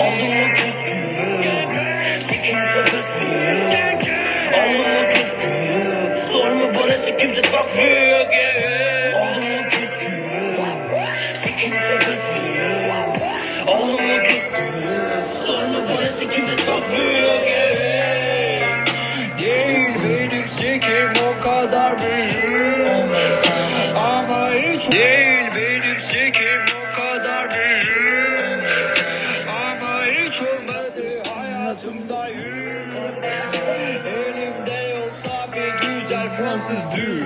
Alnıma küskün Sikimse kısmıyor Alnıma küskün Sorma bana sikimse takmıyor Alnıma küskün Sikimse kısmıyor Alnıma küskün Sorma bana sikimse takmıyor Değil benim sikim o kadar büyük Değil benim sikim o kadar büyük. Ama hiç olmadı hayatımda yük. Elimde yoksa bir güzel Fransız düğün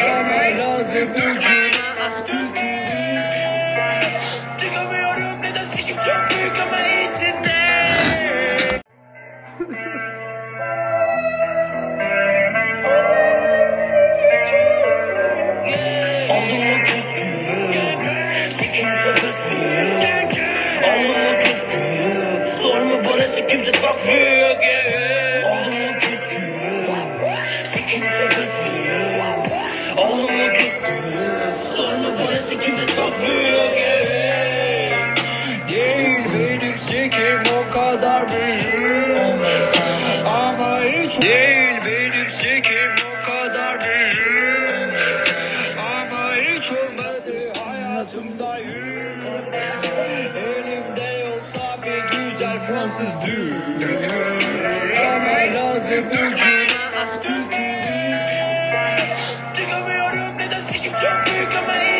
Ama lazım ucuna az tükürük Küskün Sikimse kısmıyor Alnıma küskün Sorma bana sikimse takmıyor Alnıma küskün Sikimse kısmıyor Alnıma küskün Sorma bana sikimse takmıyor Değil benim sikim o kadar büyük. Ama hiç Fransız dük Ama lazım dükür Az dükür Dinlemiyorum neden sikim çok büyük ama iyi?